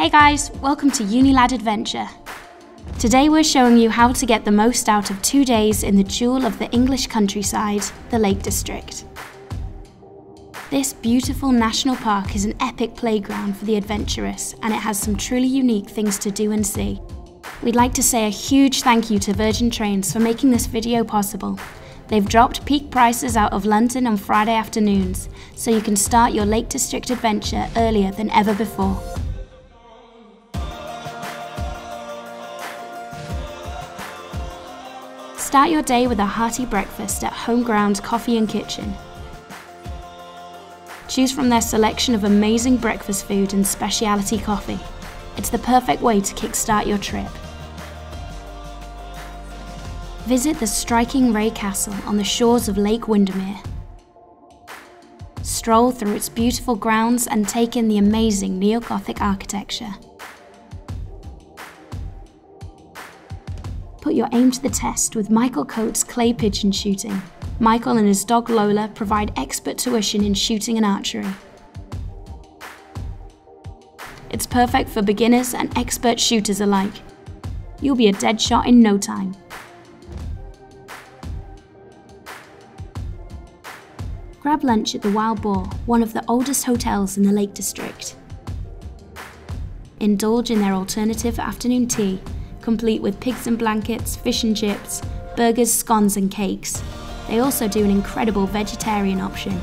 Hey guys, welcome to Unilad Adventure. Today we're showing you how to get the most out of two days in the jewel of the English countryside, the Lake District. This beautiful national park is an epic playground for the adventurous and it has some truly unique things to do and see. We'd like to say a huge thank you to Virgin Trains for making this video possible. They've dropped peak prices out of London on Friday afternoons, so you can start your Lake District adventure earlier than ever before. Start your day with a hearty breakfast at Homeground Coffee and Kitchen. Choose from their selection of amazing breakfast food and specialty coffee. It's the perfect way to kickstart your trip. Visit the striking Wray Castle on the shores of Lake Windermere. Stroll through its beautiful grounds and take in the amazing neo-Gothic architecture. Put your aim to the test with Michael Coates clay pigeon shooting. Michael and his dog Lola provide expert tuition in shooting and archery. It's perfect for beginners and expert shooters alike. You'll be a dead shot in no time. Grab lunch at the Wild Boar, one of the oldest hotels in the Lake District. Indulge in their alternative afternoon tea complete with pigs and blankets, fish and chips, burgers, scones, and cakes. They also do an incredible vegetarian option.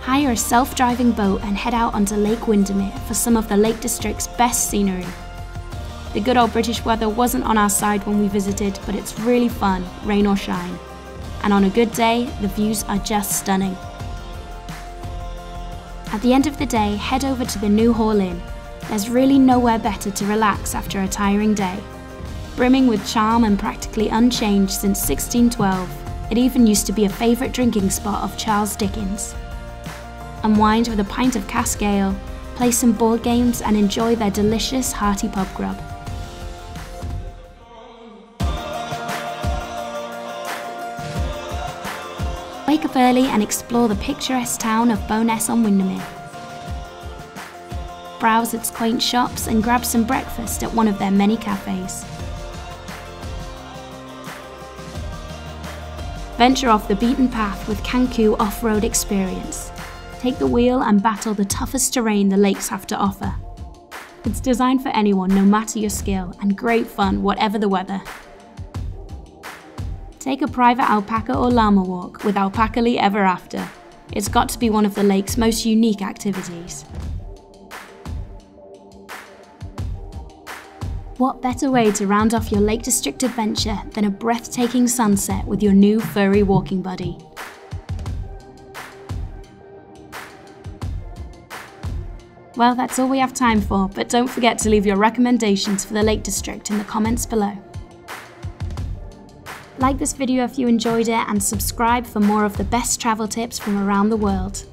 Hire a self driving boat and head out onto Lake Windermere for some of the Lake District's best scenery. The good old British weather wasn't on our side when we visited, but it's really fun, rain or shine. And on a good day, the views are just stunning. At the end of the day, head over to the New Hall Inn there's really nowhere better to relax after a tiring day. Brimming with charm and practically unchanged since 1612, it even used to be a favourite drinking spot of Charles Dickens. Unwind with a pint of cask ale, play some board games and enjoy their delicious hearty pub grub. Wake up early and explore the picturesque town of Bowness on Windermere browse its quaint shops and grab some breakfast at one of their many cafes. Venture off the beaten path with Kankku off-road experience. Take the wheel and battle the toughest terrain the lakes have to offer. It's designed for anyone no matter your skill and great fun whatever the weather. Take a private alpaca or llama walk with Alpacaly Ever After. It's got to be one of the lake's most unique activities. What better way to round off your Lake District adventure than a breathtaking sunset with your new furry walking buddy? Well, that's all we have time for, but don't forget to leave your recommendations for the Lake District in the comments below. Like this video if you enjoyed it and subscribe for more of the best travel tips from around the world.